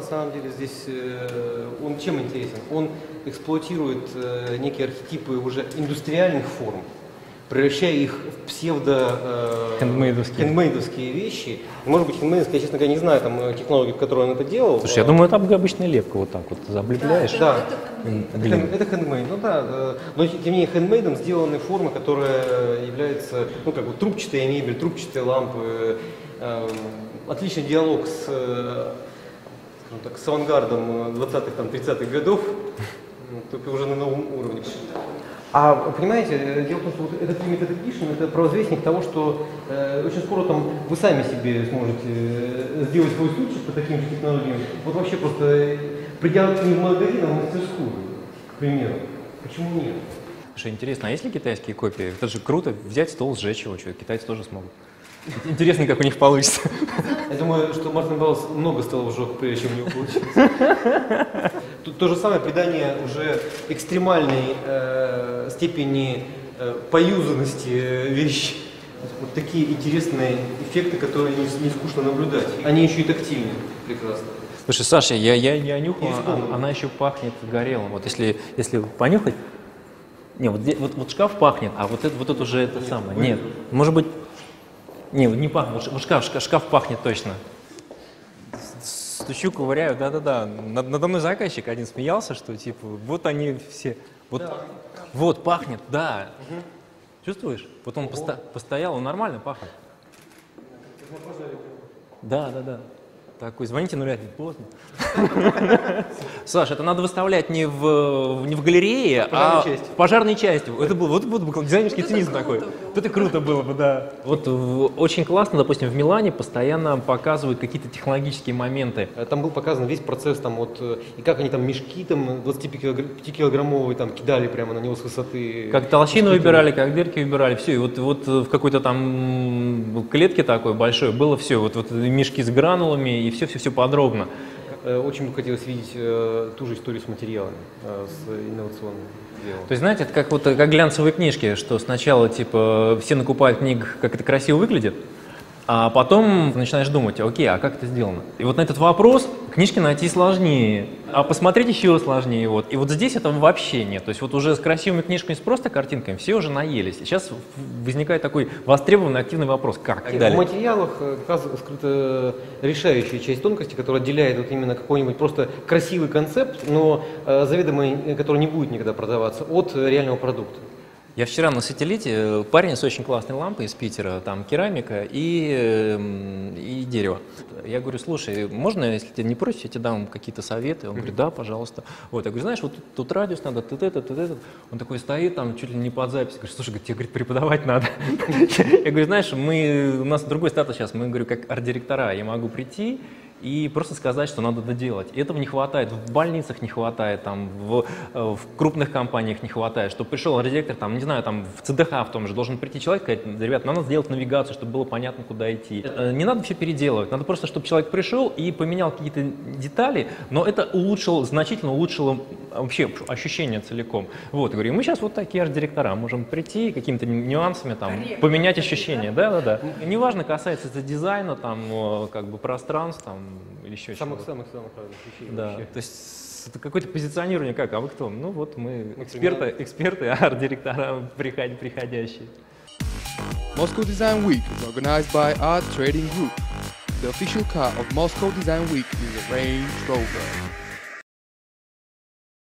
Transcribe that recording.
на самом деле здесь, э, он чем интересен? Он эксплуатирует э, некие архетипы уже индустриальных форм, превращая их в псевдо э, Хендмейдовские. хендмейдовские вещи. Может быть, хендмейдовские, я, честно говоря, не знаю там э, технологии, в которой он это делал. Слушай, я думаю, это обычная лепка вот так вот заблепляешь. Да, М, это, хендмейд, ну да, но тем не менее хендмейдом сделаны формы, которые являются, ну как бы трубчатая мебель, трубчатые лампы, э, отличный диалог с, э, скажем так, с авангардом э, 20-х, там, 30-х годов, ну, только уже на новом уровне. А понимаете, э, дело в том, что вот этот Limited Edition это провозвестник того, что э, очень скоро там вы сами себе сможете э, сделать свой стульчик по таким же технологиям. Вот вообще просто э, придя не в магазин, а в мастерскую, к примеру. Почему нет? Слушай, интересно, а есть ли китайские копии? Это же круто, взять стол, сжечь его, что китайцы тоже смогут. Интересно, как у них получится. Я думаю, что Мартин Баас много стал в жопу, прежде чем у него получилось. Тут то же самое придание уже экстремальной э, степени э, поюзанности э, вещи. Вот такие интересные эффекты, которые не, не скучно наблюдать. Они еще и тактильны. Прекрасно. Слушай, Саша, я, я, я нюхал, а- она еще пахнет горелым. Вот если, если понюхать, не, вот, вот, вот шкаф пахнет, а вот это, вот это уже это самое. Нет, может быть, не, не пахнет, вот шкаф, шкаф, шкаф пахнет точно. С- Стучу, ковыряю, да-да-да. Над- Надо мной заказчик один смеялся, что типа, вот они все, вот, вот пахнет, да. Чувствуешь? Вот он посто- постоял, он нормально пахнет. Да, да, да. Такой, звоните, ну реально поздно. Саш, это надо выставлять не в, не в галерее, а в пожарной части. Это был, вот, вот дизайнерский цинизм такой. Это круто было бы, да. Вот в- очень классно, допустим, в Милане постоянно показывают какие-то технологические моменты. Э, Там был показан весь процесс, там вот, э, и как они там мешки там 25-килограммовые там кидали прямо на него с высоты. Как толщину выбирали, как дырки выбирали, все. И вот, вот в какой-то там клетке такой большой было все. Вот, вот мешки с гранулами и все-все-все подробно. Э, Очень бы хотелось видеть э, ту же историю с материалами, э, с инновационным делом. То есть, знаете, это как вот как глянцевые книжки, что сначала типа все накупают книг, как это красиво выглядит, а потом начинаешь думать, окей, а как это сделано? И вот на этот вопрос книжки найти сложнее, а посмотреть еще сложнее. Вот. И вот здесь этого вообще нет. То есть вот уже с красивыми книжками, с просто картинками все уже наелись. Сейчас в- возникает такой востребованный активный вопрос, как и В далее. материалах э, как раз скрыта решающая часть тонкости, которая отделяет вот именно какой-нибудь просто красивый концепт, но э, заведомо э, который не будет никогда продаваться, от реального продукта. Я вчера на сателлите, э, парень с очень классной лампой из Питера, там керамика и, эм, и дерево. Я говорю, слушай, можно, если ты не против, я тебе дам какие-то советы? Он говорит, да, пожалуйста. Вот, я говорю, знаешь, вот тут, тут радиус надо, тут это, тут это. Он такой стоит там чуть ли не под запись, говорит, слушай, тебе говорит, преподавать надо. Я говорю, знаешь, мы, у нас другой статус сейчас, мы, говорю, как арт-директора, я могу прийти и просто сказать, что надо доделать. И Этого не хватает, в больницах не хватает, там, в, э, в крупных компаниях не хватает, что пришел архитектор, там, не знаю, там, в ЦДХ в том же, должен прийти человек и сказать, ребят, надо сделать навигацию, чтобы было понятно, куда идти. Э, Не надо все переделывать, надо просто, чтобы человек пришел и поменял какие-то детали, но это улучшило, значительно улучшило вообще ощущение целиком. Вот, говорю, мы сейчас вот такие арт-директора, можем прийти какими-то нюансами, там, поменять ощущения, да-да-да. Неважно, касается это дизайна, там, как бы пространств, там, или еще чего-то. Самых-самых-самых разных вещей Да, вообще. то есть это какое-то позиционирование как, а вы кто? Ну вот мы эксперты, эксперты, арт-директора приход- приходящие. Moscow Design Week is organized by Art Trading Group. The official car of Moscow Design Week is a Range Rover.